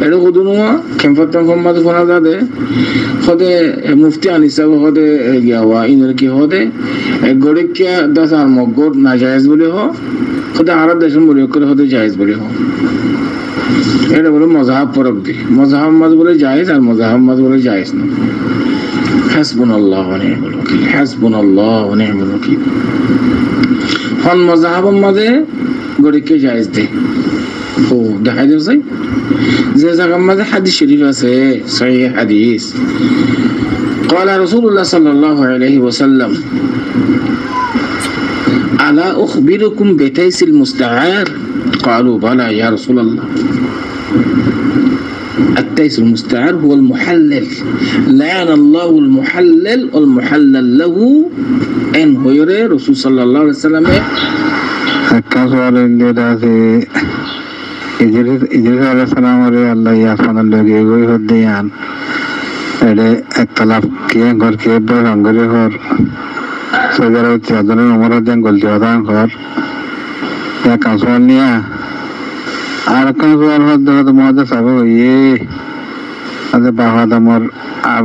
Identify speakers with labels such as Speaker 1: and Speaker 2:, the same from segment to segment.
Speaker 1: এড়ো কুদুনুয়া খেমফাত্তাম খম্মাত ফোনা দাদে হদে মুফতি আনিসাব হদে গিয়াওয়া ইনের কি হদে গড়িকিয়া দাস আর মগর না জায়েজ বলে হ হদে আরব দেশম বলে করে হদে জায়েজ বলে হ। এটা বলে মজাহাব পরব দি মজাহাব মাজ বলে জায়েজ আর মজাহাব মাজ বলে জায়েজ না। হাসবুন আল্লাহ নির্মল ওকিল হাসবুন আল্লাহ নির্মল ওকিল হন মজাহাব মাঝে গড়িকে জায়েজ দে। ও, দেখাই দেবসাই زيزغمد حديث شريف صحيح حديث. قال رسول الله صلى الله عليه وسلم ألا أخبركم بتيس المستعار؟ قالوا بلى يا رسول الله التيس المستعار هو المحلل. لعن الله المحلل والمحلل له إن غير رسول صلى الله عليه وسلم.
Speaker 2: فكسر اللي আল্লাহ ইয়াফানের লগে গই হদ্দে আন এডে একতলাপ কে ঘর, কে বর রঙ্গরে ঘর। সজার হচ্ছে আদনের উমর হদ্দেন গলতি হদান ঘর। এক সওয়াল নিয়া, আর কান সওয়াল হদ্দে হদ্দে মহাদে সাবো আদে বাহাদামর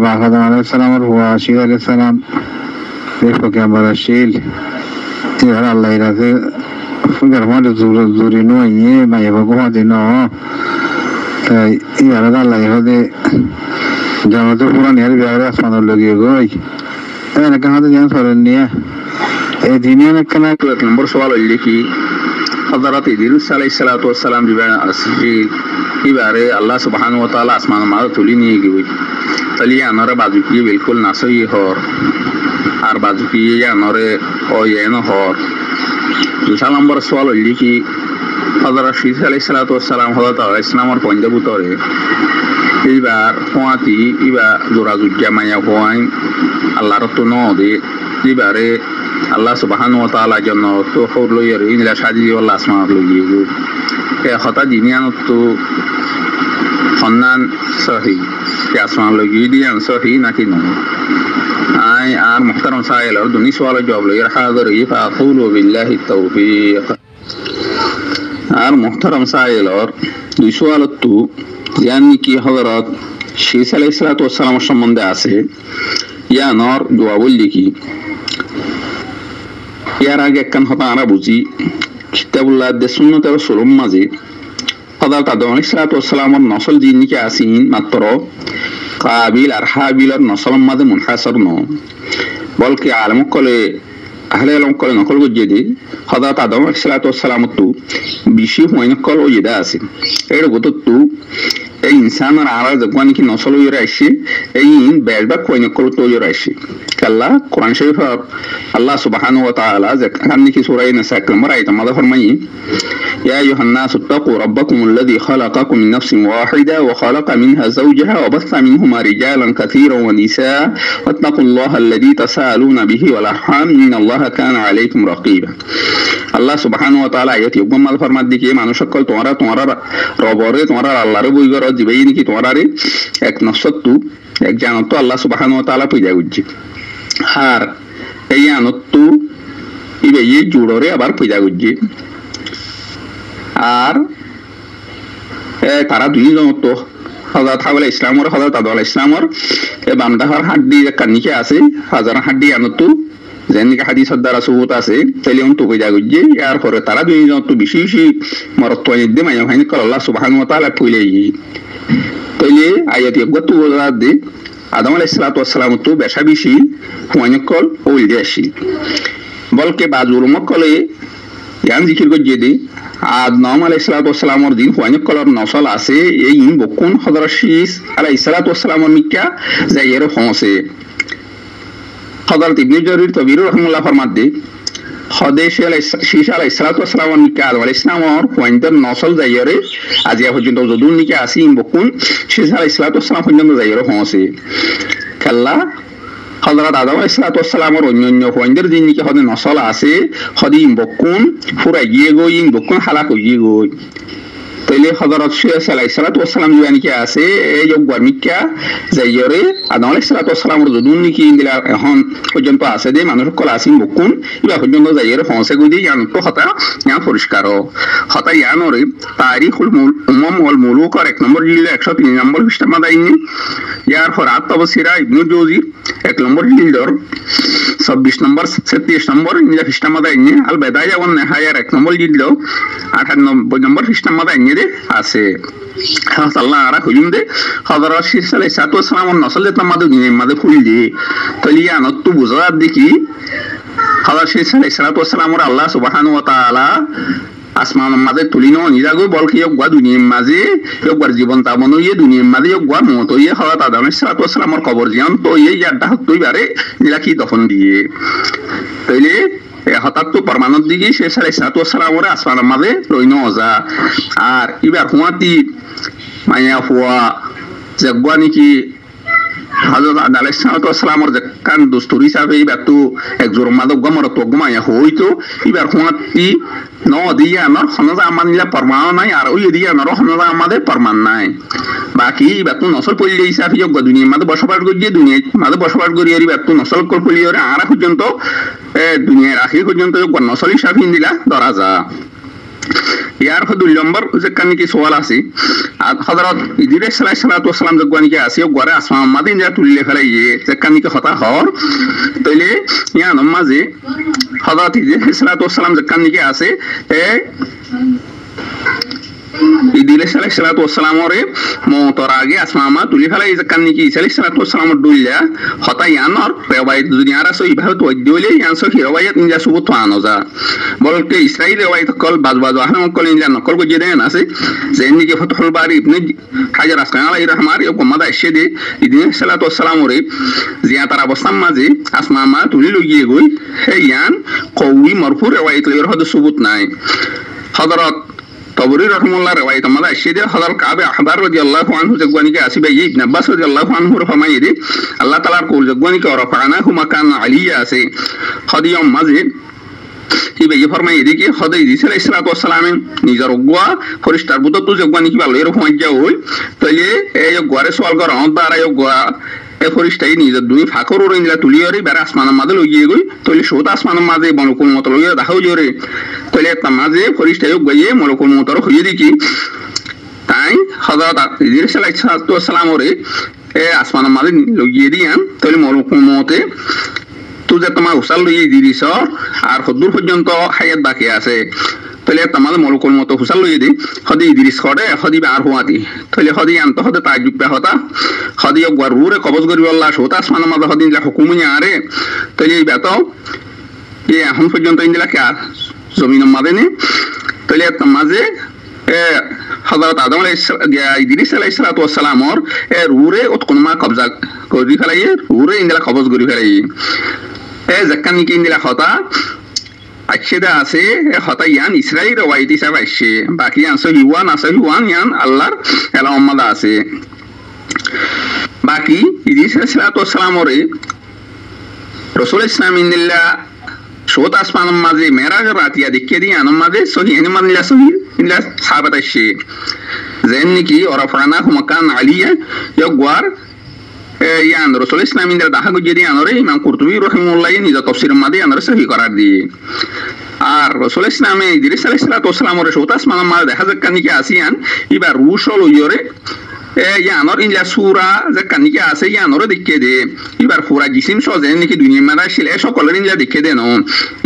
Speaker 2: বাহাদাম আলাইহিস সালামের আশির আলাইহিস সালাম। দেখো কে আমার শিল। Tiyara Allah ira se fugar ma da zuru zuri no ye ma ye ko ma de no ta iyara da Allah yo de jama to pura ne biara asmano logi goi ana kan hada jan soren niya e dinia na kana
Speaker 3: নম্বর সওয়াল হইলে কি হযরত ইদ্রিস আলাইহিস সালাতু ওয়াস সালাম দিবেন আসজিল ইবারে আল্লাহ সুবহানাহু ওয়া তাআলা আসমান মা তুলি নিয়ে গই তালি আনরে বাজু কি বিলকুল নাসই হর আর বাজু কি আনরে ও হর দুসা নম্বর সওয়াল হইলে কি, হযরত শীস আলাইহিস সালাতু ওয়াস সালাম, হযরত ইসলামর পঞ্জাবুতরে এইবার হোয়াতি ইবা জোড়া জুজ্জা মায়া হোয়াইন আল্লাহর তো নদে এবারে আল্লাহ সুবাহান ও তালা জন্য তো হর লইয়ার ইনলা সাজি আল্লাহ আসমান লইয়ে এ হতা দিনিয়ান তো সন্ধান সহি আসমান লইয়ে দিয়ান সহি নাকি নয়? আর মুহতারাম সাহেল আর দুনি সওয়াল জবাব লইয়ার হাজার ই ফাকুলু বিল্লাহি তৌফিক আর মুহতারাম সাহেল আর দুই সওয়াল তো ইয়ানি কি হযরত শীস আলাইহিস সালাতু ওয়াস সালাম সম্বন্ধে আছে ইয়া নর জবাব লিখি ইয়ার আগে একখান হতা আমরা বুঝি কিতাবুল্লাহ দে সুন্নত আর মাঝে হযরত আদম আলাইহিস সালাতু ওয়াসসালামের নসল জিনিকে আসিন মাত্র কাবিল আর হাবিলের নসলের মাঝে মুনহাসর ন বলকে আলম কলে, আহলে আলম কলে নকল গজিয়ে দি, হযরত আদম সালাতু ওয়াস সালাম তু বিশি হইন কল ও ইদা আছে। এর গত তু, এই ইনসানের আরা যখন কি নসল হইরা আসে এই বেড়বা কইন কল তো হইরা আসে কাল্লা কোরআন শরীফ আল্লাহ সুবহানাহু ওয়া তাআলা যখন কি সূরা ইনসা নম্বর আয়াত মাদা ফরমাই يا أيها الناس اتقوا ربكم الذي خلقكم من نفس واحدة وخلق منها زوجها وبث منهما رجالا كثيرا ونساء واتقوا الله الذي تساءلون به والأرحام إن الله كان عليكم رقيبا আল্লাহ সুবহানাহু ওয়া তাআলা আয়াত ইবম মাল ফরমাত দিকে মানুষ সকল তোমরা তোমরা রবরে তোমরা আল্লাহর বই গর দিবেই নাকি তোমরা রে এক নসত্তু এক জানত আল্লাহ সুবহানাহু ওয়া তাআলা পূজা করছে আর এই আনত্তু ইবে এই জুড়রে আবার পূজা করছে আর তারা দুইজন তো হজরত হাবলা ইসলামর হজরত আদওয়ালা ইসলামর এ বান্দাহর হাড্ডি কান্নিকে আছে হাজার হাড্ডি আনতো যেনেকে হাদিস দ্বারা সবুত আছে তাইলে অন্ত যা গজ্জে ইয়ার পরে তারা দুইজন তো বেশি বেশি মরত্ব নিদ্দে মাইয়া ভাইনি কল আল্লাহ সুবহানাহু ওয়া আদম আলাইহিস সালাতু ওয়াস সালাম তো বেশা বেশি হুয়ানি কল ওই দেশি বলকে বাজুর মকলে ইয়ান জিকির গজ্জে দে আদ নম আলাই সালাতু ওয়াসালামর দিন হুয়ানি নসল আছে এই বকুন হযরত শীস আলাই সালাতু ওয়াসালামর মিক্কা যাইয়ের হসে হযরত ইবনে জরির তবির রহমাল্লাহ ফরমাত দে হদেশ শীষ আলাই সালাতু ওয়াসালামর মিক্কা আদম ইসলামর হুয়াইন্দার নসল যাইয়রে আজিয়া পর্যন্ত যদুন নিকা আসি বকুন শীষ আলাই সালাতু ওয়াসালাম পর্যন্ত যাইয়ের হসে কাল্লা হজরত আদম ইসলাতামের অন্য অন্য পয়েন্টের যে নিকা হদে নসল আছে, হদি বকুন ফুরা গিয়ে গই বকুন হালাক গিয়ে গই। তাইলে হজরত সুয়াস আলাই সালাতু ওয়াসালাম জীবানি কি আছে এই যোগ গর্মিকা যাইয়রে আদম আলাই সালাতু ওয়াসালামর যদুন নিকি ইন্দিলা এখন পর্যন্ত আছে দে মানুষ কল আসিন বকুন ইবা পর্যন্ত যাইয়রে ফসে গুদি ইয়ান তো হতা ইয়ান পরিষ্কার হতা ইয়ানরে তারিখুল উমম ওয়াল মুলুকর এক নম্বর জিল্লা একশো তিন নম্বর পৃষ্ঠা মাদাইনি ইয়ার ফরাত তবসিরা ইবনু জৌজি এক নম্বর জিল্দর চব্বিশ নম্বর ছত্রিশ নম্বর ইংলা পৃষ্ঠা মাদাইনি আল বেদায়া ওয়ান নেহায়ার এক নম্বর জিল্দ আঠানব্বই নম্বর পৃষ্ঠা মাদাইনি দে আছে। আল্লাহ আরা হইম দে হজরত শিরস সাতু আসসালাম নসল তোমাদের দিনে মাদে ফুল দিয়ে তাহলে ইয়ানত তো দেখি হজরত শিরস আলাই সালাতু আল্লাহ সুবহানাহু ওয়া তাআলা আসমান মাঝে তুলিনো নিজাগো বল কি গা দুনিয়ার জীবন তামন ইয়ে দুনিয়ার মাঝে একবার মত ইয়ে হওয়া তাদাম আসসালামর কবর জিয়ান তো ইয়ে ইয়ারটা হতই বারে নিলা কি দফন দিয়ে। তাইলে হঠাৎ পরমাণুর দিকে সে সাড়ে সাতু আসসালামরে আসমানের মাঝে লইন যা আর এবার হুঁয়াতি মাইয়া হুয়া জাগুয়া নাকি হজরত আলাইসালামর যে কান দস্তুর হিসাবে এবার তো একজোর মাদক গমর তো গমাইয়া হইতো এবার হুঁয়াতি ন দিয়ে আমার হনজা আমার নিলা পরমাণ নাই আর ওই দিয়ে আমার হনজা আমাদের পরমাণ নাই বাকি এবার তো নসল পল্লী হিসাবে যোগ্য দুনিয়ার মাঝে বসবাস করিয়ে দুনিয়ার মাঝে বসবাস করিয়ে এবার তো নসল পল্লী আর পর্যন্ত দুনিয়ার আখি পর্যন্ত যোগ্য নসল হিসাবে দিলা ধরা যা ইয়ার দুই নম্বর যে কানিকি সোয়াল আছে আর হযরত ইদ্রিস সালাই সালাতু ওয়াসালাম যে গানিকে আছে গরে আসমান মাদিন যা তুলিলে ফেলাই ইয়ে যে কানিকে হতা হর তইলে ইয়া নমাজে হজরত ইদ্রিস সালাতু ওয়াসালাম যে কানিকে আছে এ ইদিলে সালাই সালাতু ওয়াসালামরে মতর আগে আসমামা তুলি ফেলাই যে কানিকি সালাই সালাতু ওয়াসালামর দুইলা হতা ইয়ানর রেওয়ায়ত দুনিয়ার আছে ইভাবে তো দিলে ইয়ান সহি রেওয়ায়ত ইনজা সুবুত আনোজা বলকে ইসরাইল রেওয়ায়ত কল, বাজ বাজ আহম কল ইনজা নকল কো জেদেন আছে। যে ইনকে ফতহুল বারি ইবনে হাজার আসকান আলাই রহমার ইও কমাদা এসে ইদিনে সালাতু ওয়াসালামরে জিয়া তার অবস্থান মাঝে আসমামা তুলি লগিয়ে গই হে ইয়ান কওয়ি মারফু রেওয়ায়ত লের হদ সুবুত নাই। হযরত তবরি রহমুল্লাহ রেওয়ায়ত। আমাদের আসিদে হযরত কাবে আহবার রাদিয়াল্লাহু আনহু জগওয়ানিকে আসিবে ইবনে আব্বাস রাদিয়াল্লাহু আনহু ফরমাইয়ে দে আল্লাহ তাআলার কোল জগওয়ানিকে রফানাহু মাকান আলিয়া আছে। হদিয়ম মাঝে ইবে ইয়ে ফরমাই এদিকে হদে ইদিস আলাইহিস সালাতু ওয়াসসালাম নিজের অগুয়া ফরিস্তার বুত তো জগওয়ানি কি ভালো এরকম যা হই তাইলে এই গোয়ারে সওয়াল কর অন্ত আর এই গোয়া এ নিজের দুই ফাকর ওরে নিলা তুলিয়রে বেড়া আসমানের মাঝে লইয়ে গই। তইলে সোত আসমানের মাঝে মলকুল মতো লইয়ে দেখাও জোরে তইলে তার মাঝে ফরিস্তাই গইয়ে মলকুল মতর হইয়ে দিকি তাই হজরত ইদিস আলাইহিস ওরে এ আসমানের মাঝে লইয়ে দিয়ান। তইলে মলকুল মতে, তুই যে তোমার উসাল লইয়ে দিরিস আর সদূর পর্যন্ত হায়াত বাকি আছে। তাহলে তোমাদের মলকুল মতো হুসাল লইয়ে দি, সদি ইদিরিস করে সদি আর হুয়াতি তাহলে সদি আন্ত সদে তাই জুপে হতা। সদি একবার রুরে কবজ করি আল্লাহ সোতা আসমানের মাঝে সদি নিলা হুকুমুনি আরে এই বেত এই এখন পর্যন্ত ইন্দিলা কে জমিনের মাঝে নে তাহলে মাঝে এ হজরত আদম ইদিরিস আলাই সালাতু ওয়াসালামর এ রুরে ওত কোনমা কবজা করি ফেলাই রুরে ইন্দিলা কবজ করি ফেলাই এ জাক্কান নিকি ইন্দিলা হতা আচ্ছেদা আছে হতা ইয়ান ইসরাইল রওয়াইত হিসাবে আসছে বাকি ইয়ান সহি ওয়ান আছে ওয়ান ইয়ান আল্লাহর এলা উম্মাদা আছে। বাকি ইদিস সালাতু ওয়াসালামরে রসুল ইসলাম ইন্দিল্লা শোত আসমান মাঝে মেরাজ রাতিয়া দেখে দিয়ে আনম মাঝে সহি এনে মানিলা সহি ইল্লা সাহাবাত আসছে যেন নাকি ওরা ফরানা হুমাকান আলিয়া ইয়গওয়ার ইয়ান ইন্দ্র দাহা গুজে দিয়ে আনরে ইমাম কুর্তুবি রহিমুল্লাহ নিজ তফসির মাদে আনরে সহি করার দিয়ে। আর রসুল ইসলামে ইদ্রিস আলাইহিস সালাতু ওয়াসসালামরে শোত আসমান মা দেখা যাক কানিকে আসিয়ান এবার রুশল ইয়রে ইয়ানোর ইনলা সুরা যে কানিকে আছে ইয়ানোর দিকে দে। এবার পুরা জিসিম সজে নাকি দুই দুনিয়া মারা শিলে সকলের ইনলা দেখে দে নো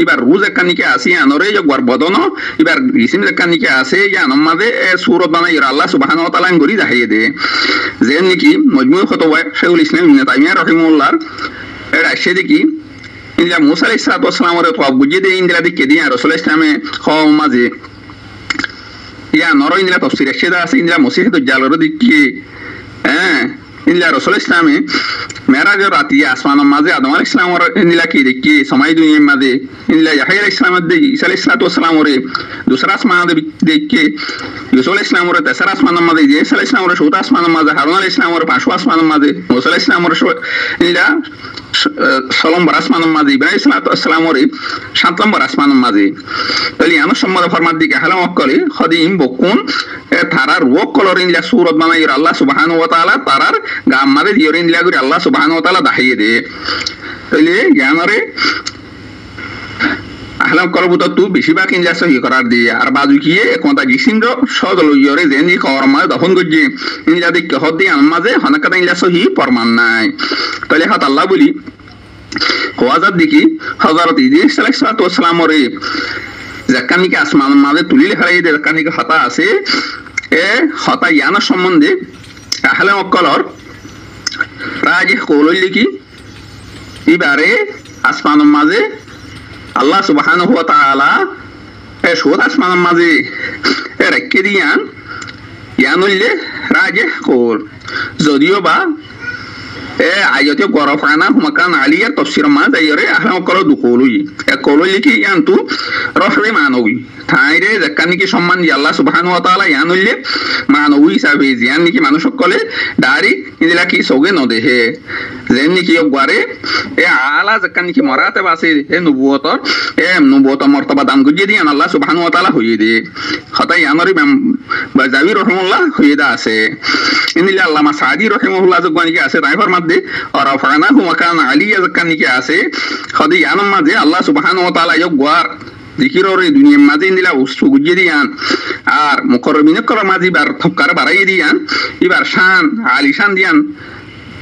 Speaker 3: এবার রুজ কানিকে আছে ইয়ানোর এই গর বদন। এবার জিসিম যে কানিকে আছে ইয়ানোর মাঝে সুরত বানাই আল্লাহ সুবহানাহু ওয়া তাআলা গরি দেখাইয়ে দে। যে নাকি মজমুই ফতোয়া শেখুল ইসলাম ইবনে তাইমিয়া রাহিমাহুল্লাহ এর আসে দেখি, ইনলা মুসা আলাইহিস সালাতু ওয়াসসালামের তো বুঝিয়ে দে ইনলা দেখে দিয়ে রাসূল ইসলামে খাওয়া মাঝে। ইয়া নর ইন্দিরা তফসির সেদা আছে ইন্দিরা মসিহ দজ্জালর দিকে। হ্যাঁ ইন্দিরা রসুল ইসলামে মেরাজ রাতি আসমানের মাঝে আদম আল ইসলামর ইন্দিলা কি দেখি, সময় দুনিয়ার মাঝে। ইন্দিলা ইয়াহিয়া ইসলামের দিকে ঈসা ইসলাতু ইসলামরে দুসরা আসমান দেখে ইউসুল ইসলামর তেসরা আসমানের মাঝে ইয়েসা ইসলামর সৌতা আসমানের মাঝে, হারুন আল ইসলামর পাঁচশো আসমানের মাঝে, মুসা ইসলামর ইন্দিরা ছ নম্বর আসমানের মাঝে ইব্রাহিম সালাতামরে সাত নম্বর আসমানের মাঝি তাহলে ইয়ানো সম্মত ফরমার দিকে হালাম অক্কলি হদিম বকুন তারার রোগ কলর ইনলা সুরত বানাই আল্লাহ সুবাহান ও তালা তারার গাম মারে দিয়র ইনলা করে আল্লাহ সুবাহান ও তালা দাহিয়ে দে তাহলে জ্ঞানরে ahlam kolbuto tu বেশিরভাগ ইনলা সহি করার দিয়ে। আর বাজু কিয়ে কোনটা গিসিন্দ সদল ইয়রে জেনি কর্মা দফন গজ্জে ইনলা দিকে হদি আনমাজে হনাকাদা ইনলা সহি পরমান নাই। তাহলে হাত আল্লাহ বলি হওয়াজার দিকে হজরত ইদিস সালামরে জাকানিকে আসমান মাঝে তুলিলে হারাই দে জাকানিকে হতা আছে। এ হতা ইয়ানা সম্বন্ধে আহলে মক্কলর রাজে কৌলই কি এবারে আসমানের মাঝে আল্লাহ সুবাহান হুয়া তাআলা এ সুদ আসমানের মাঝে এ রেখে দিয়ান ইয়ানুল্লে রাজে কোর। যদিও বা এ আয়তে গরফানা হুমাকান আলিয়া তফসির মা যাইরে আহলাম কলো দুকলুই এ কলুই কি ইয়ান্তু রফে মানবী ঠাইরে জাকানি কি সম্মান দিয়ে আল্লাহ সুবহানাহু ওয়া তাআলা ইয়ানুল্লে মানবী হিসাবে জিয়ান নিকি মানুষ সকলে ডারি ইদিলা কি সগে নদেহে যেন নিকি গবারে এ আলা জাকানি কি মরাতে বাসে এ নবুয়তর এ নবুয়ত মর্তবা দান গুজিয়ে দিয়ে আল্লাহ সুবহানাহু ওয়া তাআলা হইয়ে দে হতাই ইয়ানরি বাজাবি রহমুল্লাহ হইয়ে দা আছে ইনিলে আল্লামা সাদি রহিমাহুল্লাহ জগানি কি আছে তাইফার মধ্যে মাঝে আল্লাহ নিলা উস্তু গুজিয়ে দিয়ান। আর মুকরমিনে করার মাঝে এবার থপকার দিয়ান। এবার শান দিয়ান।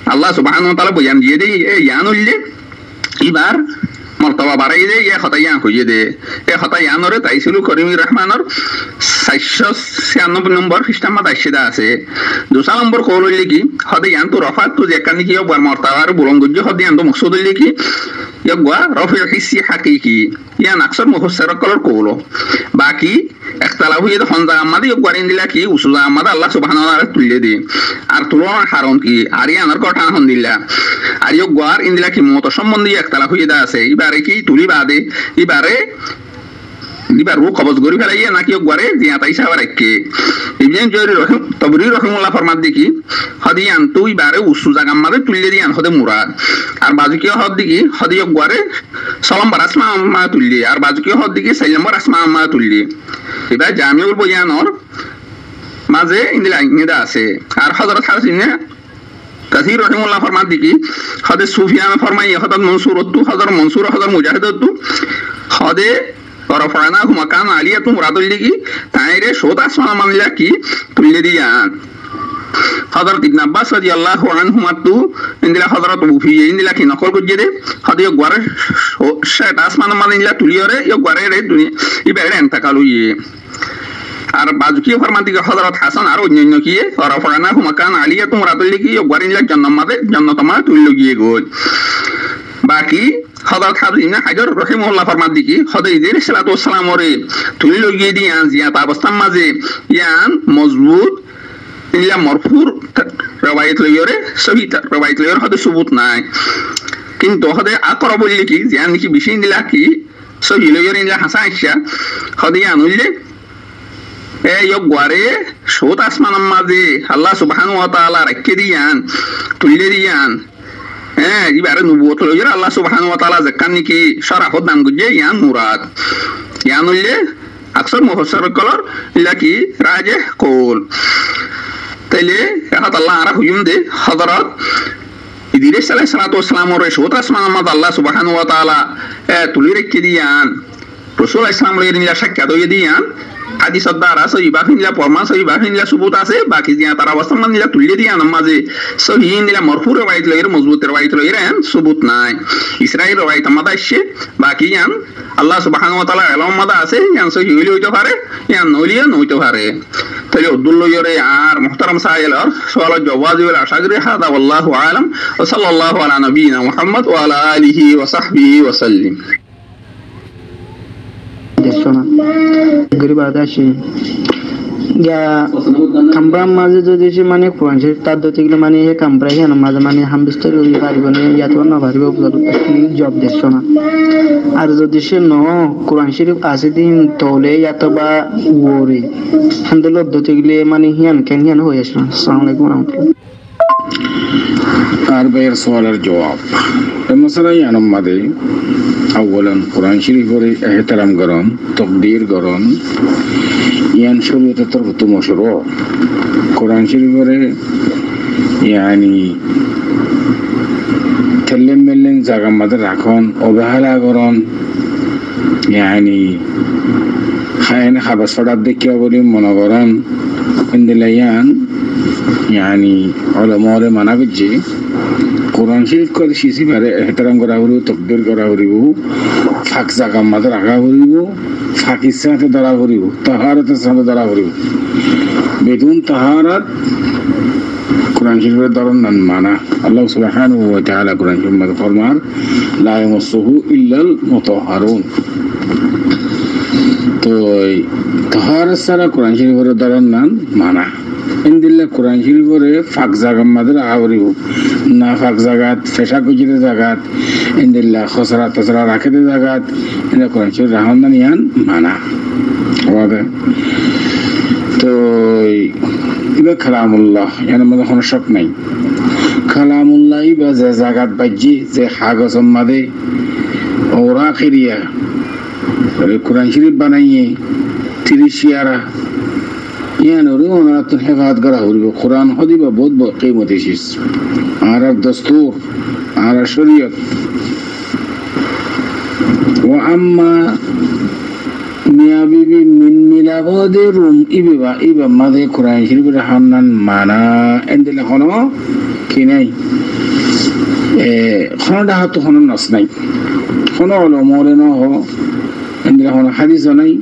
Speaker 3: আল্লাহ সুবহানাহু ওয়া তাআলা বয়ান দিয়ে দেই, এ ইয়ানুল্লে এবার মর্তবা বাড়াই দে ইয়ে হতাইয়া হইয়ে দে এ হতাইয়ানরে তাইছিলু করিম রহমানর চারশো ছিয়ানব্বই নম্বর খ্ৰীষ্টামত আইসিদা আছে দুসা কৌল হইলে কি ইয়ান তো রফাত তো জেকানি কি মর্তাবার বুলঙ্গুজ্য হদে ইয়ান তো ইয়ানটো হইলে কি কৌলো বাকি একতলা হইয়ে হন্দা আমাদে ইয়ক গয়ারিন দিলা কি উসুলা আমাদে ওয়া তাআলা তুলিয়ে দি আর তুলনার হারণ কি আর ইয়ানার কথা আর ইয়ক গোয়ার ইন্দিলা কি মত সম্বন্ধে একতলা হইয়ে দা আছে এবারে কি তুলি বাদে এবারে এবার রু কবজ গরি ফেলাইয়ে নাকি গরে জিয়া তাই সাবার একে। ইবনে জয়রি রহিম, তবরি রহিমুল্লাহ ফরমাদ দেখি হদিয়ান তুই বারে উসু জাগাম মাদে তুললে দিয়ান হদে মুরাদ। আর বাজুকিয় হদ দিকি হদিয় সলম বার আসমা মা তুললি। আর বাজুকিয় হদ দিকি সাইলাম্বর আসমা মা তুললি। এবার জামিউল বয়ানর মাঝে ইন্দিলা ইংদা আছে। আর হজরত হাসিনে কাসির রহিমুল্লাহ ফরমাদ দিকি হদে সুফিয়ান ফরমাই হদর মনসুর হদর মনসুর হদর মুজাহিদ হদে ورفعناه مكان عالية مراد لكي تايري شوط اسمان من لكي تولي ديان হযরত ইবনে আব্বাস রাদিয়াল্লাহু আনহু মাতু ইন্দিলা হযরত বুফি ইন্দিলা কি নকল করজে দে হদে গরে শেট আসমান মানে ইলা তুলিয়রে ইয় গরে রে দুনিয়া ইবেরে এন্তাকালু ইয়ে আর বাজুকি ফরমান্তিকে হযরত হাসান আর অন্যান্য কি রফানা হুমাকান আলিয়া তোমরা তুললি কি গরিন লাগ জন্নমাদে জন্নতমা তুললো গিয়ে গোল বাকি হযরত হাবিব না হাজার রহিমাহুল্লাহ ফরমাত দিকি হদে ইদির সালাতু ওয়াসসালাম ওরে তুলি লগিয়ে দিয়ান জিয়াত অবস্থার মাঝে, ইয়ান মজবুত ইলা মরফুর রবায়ত লইরে সহি রবায়ত লইরে হদে সুবুত নাই। কিন্তু হদে আকর বললি কি, জিয়ান কি বেশি দিলা কি সহি লইরে ইলা হাসা আইসা হদে ইয়ান এ গরে সোত আসমানের মাঝে আল্লাহ সুবহানাহু ওয়া তাআলা রাখকে দিয়ান তুলে দিয়ান হ্যাঁ এবারে নবুয়ত লইরা আল্লাহ সুবহানাহু ওয়া তাআলা জাকান নিকি শরাফত দান গুজে ইয়ান মুরাদ। ইয়ান উল্লে আকসর মুফাসসির কলর ইলাকি রাজে কোল। তাইলে এহাত আল্লাহ আরা হুজুম দে হযরত ইদিরিস আলাইহিস সালাতু ওয়াসসালাম ওর সোত আসমানের মাঝে আল্লাহ সুবহানাহু ওয়া তাআলা, এ তুলি রেখে দিয়ান। রসুল ইসলাম নিলা সাক্ষাৎ হইয়া দিয়ান দ্বারা সহিবা হিনলা পরমা সহিবা হিনলা সুবুত আছে, বাকি জিয়া তারা অবস্থান মান নিলা তুলিয়ে দিয়া নামাজে সহিন নিলা মরফু রওয়ায়াত লইরে মজবুত রওয়ায়াত লইরে সুবুত নাই। ইসরাইল রওয়ায়াত আমাদা আসছে বাকি ইয়ান আল্লাহ সুবহানাহু ওয়া তাআলা এলম মাদা আছে, ইয়ান সহি হইলে হইতে পারে ইয়ান নইলে নইতে পারে তাহলে উদ্দুল লইরে আর মুহতারাম সাইলার সওয়াল জওয়াজ ওয়াল আশাগরি হাদা ওয়াল্লাহু আলাম, ওয়া সাল্লাল্লাহু আলা নবিয়িনা মুহাম্মদ ওয়া আলা আলিহি ওয়া সাহবিহি ওয়া সাল্লিম
Speaker 4: দেশনা। গরিব আদাসি। গা কামরার মাঝে যদি সে মানে কোরআন শরীফ তার দতে মানে হে কামরা হেন, মাঝে মানে হাম বিস্তার হই পারিব না ইয়াত না পারিব জব দেশনা। আর যদি সে ন কোরআন শরীফ আছে দিন তলে ইয়াত বা ওরে। হান্দল দতে গেলে মানে হিয়ান কেন হিয়ান হয়ে আসবে আসসালামু আলাইকুম রহমতুল্লাহ।
Speaker 1: আর ভাইয়ের সওয়ালের জবাব এই মশলা ইয়ানম মাদে আউ্বলান কোরআন শরীফের এহতারাম করন তকদির করন ইয়ান শরীয়তে তরফত মশরু কোরআন শরীফের ইয়ানি তেলেন মেলেন জায়গা মাঝে রাখন অবহেলা করন ইয়ানি খায়ন খাবার সড়ার দেখিয়া বলি ইয়ানি অলমরে মানা করছে কোরআন শরীফ করে শিশি পারে এহতারাম করা হরিব তকবির করা হরিব ফাঁক জাগা মাঝে রাখা হরিব ফাঁকির সাথে ধরা হরিব তাহারাতের সাথে ধরা হরিব বেদুন তাহারাত কোরআন শরীফের ধরন নান মানা আল্লাহ সুবহানাহু ওয়া তাআলা কোরআন শরীফ মধ্যে ফরমান লা ইয়ামাসসুহু ইল্লাল মুতাহহারুন তো তাহারাত সারা কোরআন শরীফের ধরন নান মানা ইন্দিল্লা কোরআন শরীফের ফাঁক জাগার মাঝে রাখা হরিব না ফাঁক জাগাত ফেসা কুচিতে জাগাত ইন্দিল্লা খসরা তসরা রাখিতে জাগাত ইন্দা কোরআন শরীফ রাহন নান ইয়ান মানা হবে তো ইবা কালামুল্লাহ এর মধ্যে কোনো শক নাই কালামুল্লাহ বা যে জাগাত বাজি যে কাগজ মাদে ওরা খেরিয়া কোরআন শরীফ বানাইয়ে ইয়ান ওনারা তো হেফাজত করা হইব। কোরআন হদিবা, বহুত কিমত এসিস আর আর দস্তুর, আর আর শরীয়ত। ও আম্মা, মিয়া মিন মিলাবদে রুম ইবিবা ইবা মাদে কোরআন শরীফের হান্নান মানা, এন্দিলে হনো, কি নাই? এ, হনডা হাতু হনো নস নাই। হনো হলো মরে ন হ এন্দিলে হনো হাদিস নাই।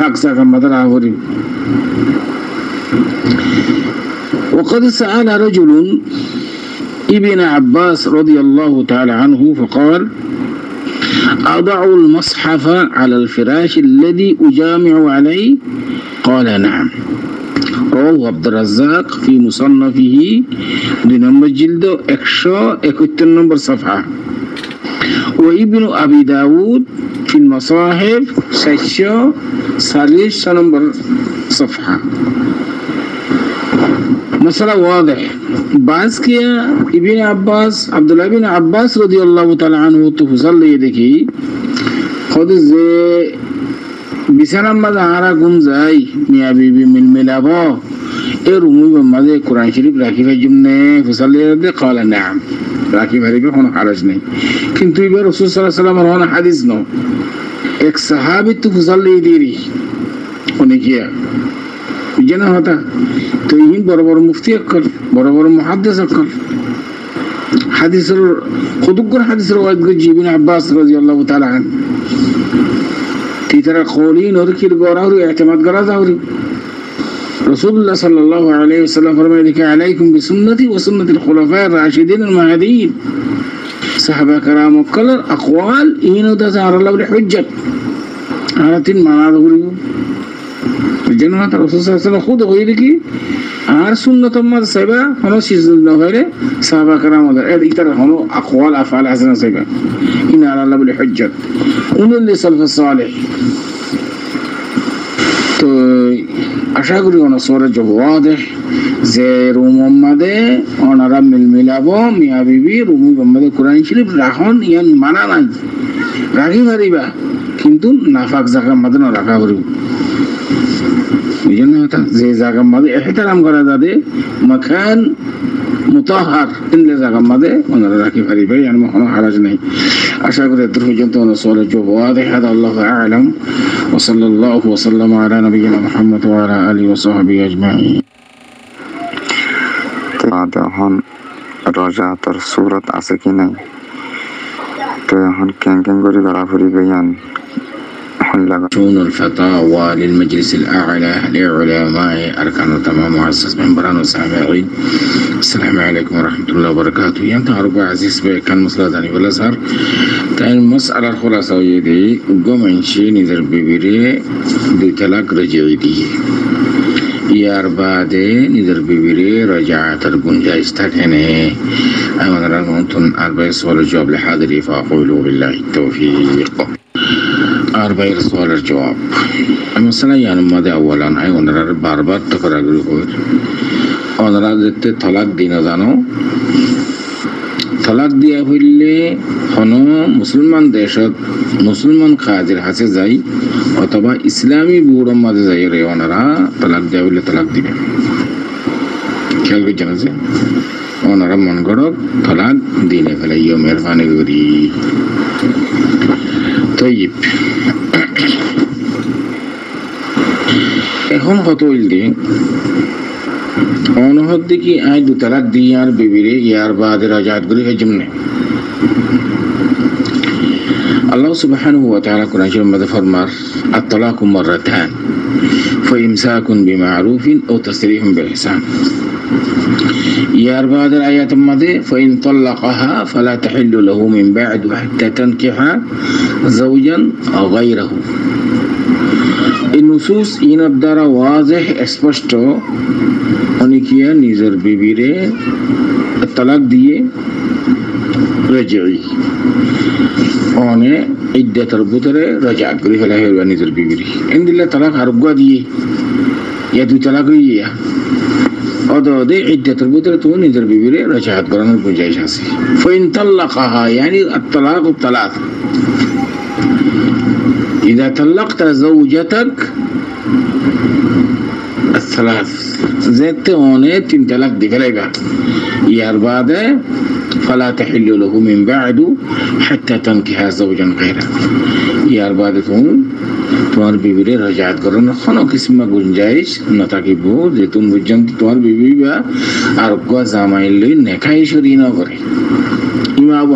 Speaker 1: هوري وقد سأل رجل ابن عباس رضي الله تعالى عنه فقال أضع المصحف على الفراش الذي أجامع عليه؟ قال نعم. رواه عبد الرزاق في مصنفه لنمبر جلد اكشا أكتر نمبر صفحة. وابن أبي داود ফিল মসাহেব চারশো চাল্লিশ নম্বর সফা মশলা ওয়াদে বাস কিয়া ইবিন আব্বাস আবদুল্লাহ বিন আব্বাস রদি আল্লাহ তালা আনহু তো হুসাল দেখি খদ যে বিছানার মাঝে আহারা ঘুম যাই মিয়া বিবি মিলমিলাব এ রুমুই মাঝে কোরআন শরীফ রাখিবার জন্য ফুসালিয়া কালা নাম। রাখি ভারিবে কোনো হারাজ নেই। কিন্তু এবার রসুল সাল্লাহ সাল্লামের হন হাদিস ন। এক সাহাবি তো ফুসাল্লি দিরি। অনেকিয়া বুঝেন হতা তো ইহিন বড় বড় মুফতি অক্ষর বড় বড় মহাদ্দেশ অক্ষর হাদিসের কতক্ষণ হাদিসের ওয়াদ জিবিন আব্বাস রাজি আল্লাহ তালা তিতারা কলিন ওর কির গড়াউরি এতেমাদ গড়া যাওরি رسول الله صلى الله عليه وسلم فرمى ذلك عليكم بسنتي وسنة الخلفاء الراشدين المهديين. صحابة كرام وكلر أقوال إن هذا سار الله بالحجة على تين ما هذا غريب الجنة الرسول صلى الله عليه وسلم خود غيري আর সুন্নত মত সেবা কোনো সিজন না হইলে সাহাবা কারাম আদার এর ইতার হলো আকওয়াল আফআল হাসানা সেবা ইন আলা আল্লাহ বিল হুজ্জাত উনুল লি তো আশা করি অনসরে জব ওয়াদেহ যে রুম মোহাম্মদে ওনারা মিল মিলাবো মিয়া বিবি, রুম মোহাম্মদে কোরআন শরীফ রাখন, ইয়ান মানা নাই। রাখি পারিবা কিন্তু নাফাক জায়গা মাদে না রাখা পারিব বুঝলেন কথা, যে জায়গা মাদে এহতারাম করা যাবে, মাখান মুতাহার তিনলে জায়গা মাদে ওনারা রাখি পারি ভাই আর কোনো হারাজ নেই। আশা করি এত পর্যন্ত ওনার সরে জব ওয়াদেহাদ আল্লাহ আলম। ওসল্লাহ ওসাল্লাম আলা নবীনা মোহাম্মদ ওয়ালা আলী ওসাহাবি
Speaker 2: আজমাই এখন রোজা তোর সুরত আছে কি নাই? তো এখন ক্যাং ক্যাং করে ঘোরাঘুরি বেয়ান حل
Speaker 1: شؤون الفتاوى للمجلس الأعلى لعلماء أركان التمام معزز ممبران وسامعين السلام عليكم ورحمة الله وبركاته. ينتهى ربع عزيز بي كان مسلا داني بالأزهر تاين مسألة الخلاصة ويدي. قوم إنشي نذر ببيري دي تلاك رجعي دي یار باده نیدر بیبیری رجع تر گنجایش تکنه أمان رانون تن أربع سوال جواب لحاضری فاقولو بالله التوفیق আরবাই সওয়ালের জবাব। আমি সালা ইয়ান মাদে আওয়ালান আই ওনারা বারবার তো করা গুলো কই? ওনারা যেতে তলাক দিন, জানো? তলাক দিয়া হইলে হন মুসলমান দেশত মুসলমান খাদের হাতে যাই, অথবা ইসলামী বুড়োর মাঝে যাই রে, ওনারা তালাক দেওয়া হইলে তালাক দিবে। খেয়াল করছেন আছে ওনারা মন করক তালাক দিনে ফেলে ইয়ে মেহরবানি করি। এখন হত ইলদে অনহত দেখি আয় দুতলা দি আর বিবিরে ইয়ার বাদে রাজাত গুলি হেজমনে আল্লাহ সুবহানাহু ওয়া তাআলা কোরআন শরীফের মধ্যে ফরমার আত-তালাকু মাররাতান ফাইমসাকুন বিমা'রুফিন আও তাসরিহুন বিল ইহসান يا بعد الآيات الماضية فإن طلقها فلا تحل له من بعد حتى تنكح زوجا أو غيره النصوص ইনার واضح স্পষ্ট অনেকিয়া নিজের বিবিরে তালাক দিয়ে رجعي অনে ইদ্দাতের ভিতরে রাজা করে ফেলা হইবা নিজের বিবিরি এন দিলে তালাক আরোগ্য দিয়ে ইয়া দুই তালাক হইয়া عدة رجعت قرن فإن طلقها يعني الطلاق الثلاث إذا طلقت زوجتك الثلاث. زدت هنا تنطلق دي فلقا بعد فلا تحل له من بعد حتى تنكح زوجا غيره يا بعد تون তোমার বিবিরে রাজাত করানোর কোনো কিসমা গুঞ্জাইশ না থাকিব যে তুমি পর্যন্ত তোমার বিবি বা কোয়া জামাইল নেখাই সরি ন ইমা আবু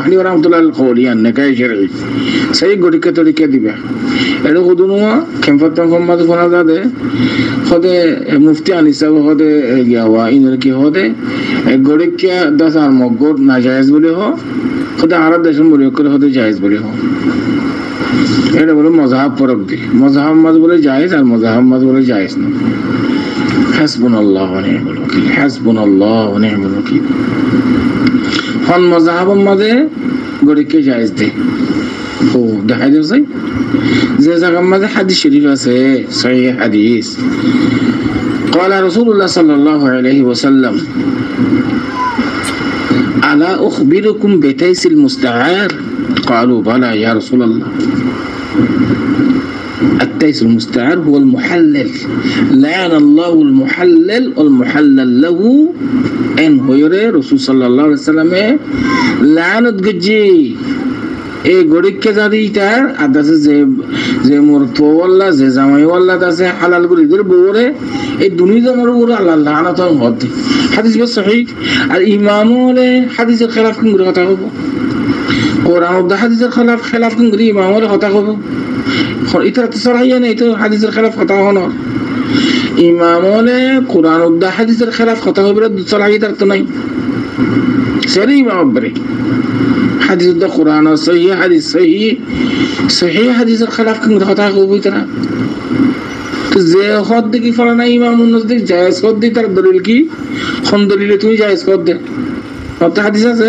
Speaker 1: শরঈ সেই গড়িকে তড়িকে দিবা। এটা কদুনুয়া খেমফাত্তাম সম্মাদ ফোনা দাদে খদে মুফতি আনিসা খদে গিয়াওয়া ইনর কি হদে গড়িকে দাস আর মগর না জায়েজ বলে হ খদে আরব দেশের মনে করে হদে জায়েজ বলে হ। এটা বলে মজাহাব ফরক দি মজাহাব মাঝ বলে জায়েজ আর মজাহাব মাঝ বলে জায়েজ না حسبنا الله ونعم الوكيل حسبنا الله ونعم الوكيل হন মজাহাবের মাঝে গড়িকে জায়েজ দে ও দেখাই দিয়েছে যে জায়গার মাঝে হাদিস শরীফ আছে সহি হাদিস قال رسول الله صلى الله عليه وسلم ألا أخبركم بتيس المستعار قالوا بلى يا رسول الله التيس المستعار هو المحلل لعن الله المحلل والمحلل له ان هيره رسول صلى الله عليه وسلم لعنت গজি এই গরিবকে জানি তার আদাসে যে যে মোর তোয়াল্লা যে জামাইওয়াল্লা আছে হালাল করে দিলে বউরে এই দুনিয়া আমার উপর আল্লাহ লানাত হতে হাদিস বাস সহি আর ইমামও হলে হাদিসের খেলাফ কোন কথা কব কোরআন দা হাদিসের খেলাফ খেলাফ কোন করে ইমামও কথা কব। এটা তো সরাইয়া নেই, তো হাদিসের খেলাফ কথা হনর ইমামলে কোরআন উদ্দা হাদিসের খেলাফ কথা হবে সরাই তার তো নাই। সেরি ইমাম বরে হাদিস উদ্দা কোরআন সহি, হাদিস সহি। সহি হাদিসের খেলাফ কিন্তু কথা কবই তারা। যে হদ দেখি ফলা নাই ইমাম নজদিক জায়েজ হদ দি তার দলিল কি? কোন দলিলে তুমি জায়েজ হদ দে। হাদিস আছে?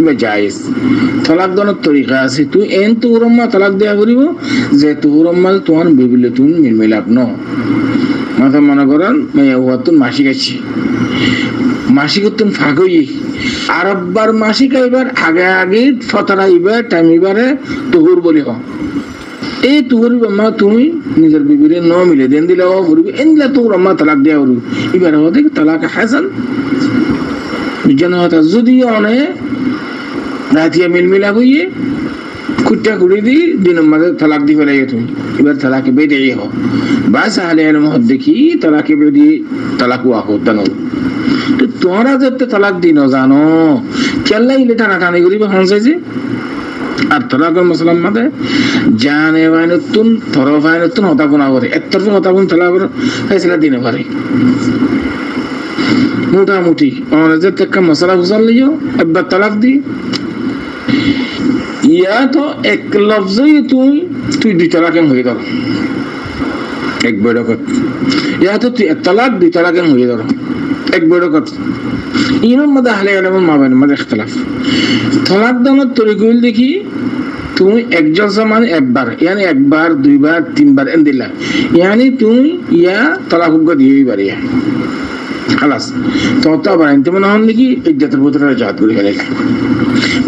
Speaker 1: ইবা জায়েজ। তলাক দনের তরিকা আছে, তুই এন তুহরম্মা তলাক দেয়া করিব যে তুহরম্মা তোমার বিবিলে তুমি মিলমিলাপ ন মাথা মনে করেন ওয়াতুন মাসিক আছে। মাসিক উত্তন ফাঁক হই আরববার মাসিক আইবার আগে আগে ফতারা ইবার টাইম ইবারে তুহুর বলি হ এই তুহুর মা তুমি নিজের বিবিরে ন মিলে দেন দিলে ও ফুরবি এন দিলে তুহুর মা তালাক দেয়া ফুরবি এবার হতে তালাক হাসান। বুঝছেন কথা যদি অনে রাতিয়া মিলমিলা হইয়ে কুট্টা কুড়ি দি দিন মাঝে তালাক দি ফেলাই তুমি এবার তালাকে বেঁধে হ। বা সাহালে এর মহৎ দেখি তালাকে বেঁধে তালাক হুয়া হতানো তো তোমরা যাতে তালাক দি জানো কেল্লা ইলে টানা টানি করিবে হনসাইছে আর তালাকের মুসলাম মাতে জানে বাইনতুন থর বাইনতুন হতা কোনা করে। একতরফ হতা কোন তালাকের ফেসলা দিনে পারে। মোটামুটি, আমরা যে একটা মশলা ঘুষাল লিও, একবার তালাক দি ইয়া তো এক তুই তুই দুই হয়ে এক বৈঠকত। ইয়া তো তুই তালাক হয়ে এক বৈঠকত। ইমাম মধ্যে আহলে আলম মাবেন মধ্যে ইখতলাফ। তালাক দানোর তরিকুল দেখি তুমি একজন সমান একবার ইয়ানি একবার দুইবার তিনবার এন দিলা। ইয়ানি তুমি ইয়া তালাক দিয়ে বাড়িয়া খালাস তো তো আবার আনতে মনে হন নাকি ইজ্জতের ভিতরে জাত করে ফেলে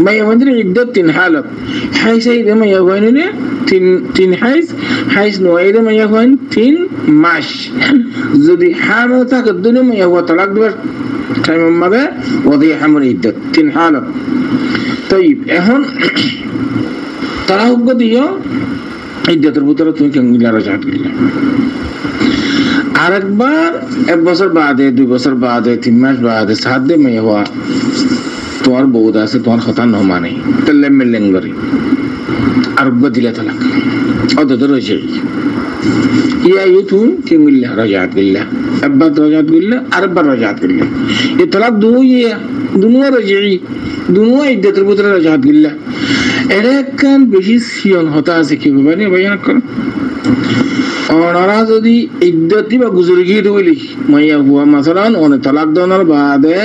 Speaker 1: মাইয়া মন্দির ইজ্জত তিন হালত হাইস আইদে মাইয়া হইনি তিন তিন হাইস হাইস নয়দে মাইয়া হইন তিন মাস যদি হামে থাকে দুনে মাইয়া হওয়া তালাক দিবার টাইম মাবে ওদি হামর ইজ্জত তিন হালত طيب এখন তালাক দিও ইজ্জতের ভিতরে তুমি কেন গিলা রাজাত গিলা আরেকবার, এক বছর বাদে, দুই বছর বাদে, তিন মাস বাদে, সাত দে মেয়ে হওয়া, তোমার বৌদ আছে, তোমার কথা ন মানে। তেলে মেলেন করি আরোগ্য দিলে তালাক অত রয়েছে ইয়া ইউ তুমি কে মিললে? রাজাত গিল্লা। একবার রাজাত গিল্লা আরেকবার রাজাত গিল্লা। এ তালাক দুই ইয়া। দুনুয়া রয়েছে দুনুয়া ইদ্যতের ভিতরে রাজাত গিল্লা। এটা একখান বেশি সিয়ন হতা আছে কি মানে ভাইয়া করেন ওনারা যদি ইদ্যতি বা গুজরি গিয়ে দিবলি মাইয়া হুয়া মাসালান ওনে তালাক বাদে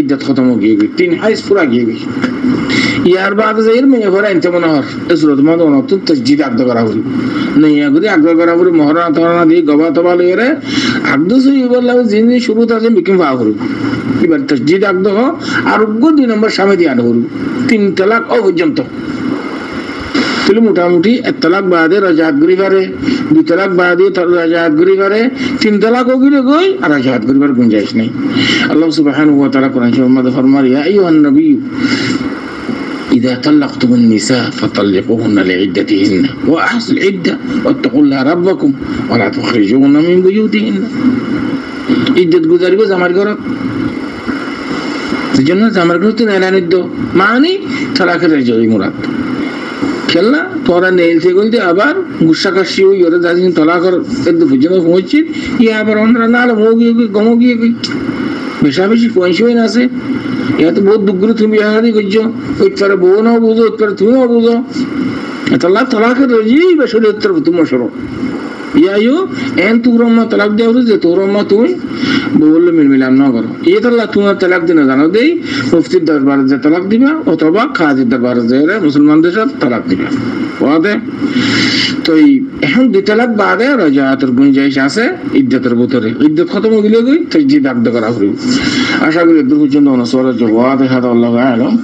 Speaker 1: ইদ্যত খতম গিয়ে তিন হাইস পুরা গিয়ে ইয়ার বাদে যাই মাইয়া ঘরে আনতে মনে হর এসুরত মত ওনা তো তসজিদ আগদ করা হল নইয়া গুদি আগদ করা হল মহরনা তহরনা দিয়ে গবা তবা লইয়ে রে আগদ সুই পা হল এবার তসজিদ দুই নম্বর স্বামী দিয়ে আন তিন তালাক অপর্যন্ত। তাহলে মোটামুটি এক তালাক বাদে রাজাত গরি পারে দুই তালাক বাদে রাজাত গরি পারে তিন তালাক গিলে গই আর রাজাত গরিবার গুঞ্জাইশ নেই আল্লাহ সুবহানাহু ওয়া তাআলা কোরআন শরীফের মধ্যে ফরমান ইয়া আইয়ুহান নবী إذا طلقتم النساء فطلقوهن لعدتهن وأحسوا العدة واتقوا الله ربكم ولا تخرجوهن من بيوتهن عدة গুজারিব জামার ঘরত সেজন্য জামার ঘরত নেলানিদ্দ মানে তালাকের জয় মুরাদ খেলনা তোরা নেইল থেকে বলতে আবার গুসা কাশি ওই ওরা যাদিন তলা কর একটু পর্যন্ত পৌঁছছি ইয়ে আবার অন্যরা না মো গিয়ে গই গমো গিয়ে গই বেশা বেশি পয়সা হয়ে আছে ইয়া তো বহুত দুগ্গুলো তুমি বিহারি করছ। পারে বউ নাও বুঝো পারে তুমিও বুঝো। তলা তলাকে রোজই বেসরি উত্তর তোমার সরো ইয়ায়ো, এন তুরম্মা তালাক দেওয়া যে তোরম্মা তুমি বলল মিল মিলাম না করো। এ তাল্লা তোমার তালাক দিনে জানো দেই, মুফতির দরবারে যে তালাক দিবা অথবা খাজির দরবারে যে মুসলমানদের সাথে তালাক দিবা। ওয়াদে? তো এখন দুই তালাক বাদে রাজাতের গুঞ্জাইশ আছে ইদ্যতের ভিতরে। ইদ্যত খতম গেলে গই তো যে দাগ করা হইব আশা করি দূর পর্যন্ত অনসর জওয়াদ হাদা আল্লাহ আলম।